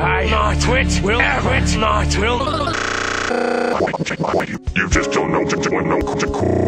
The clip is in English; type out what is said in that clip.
I not quit. Will quit. Not will. You, you just don't know to do no to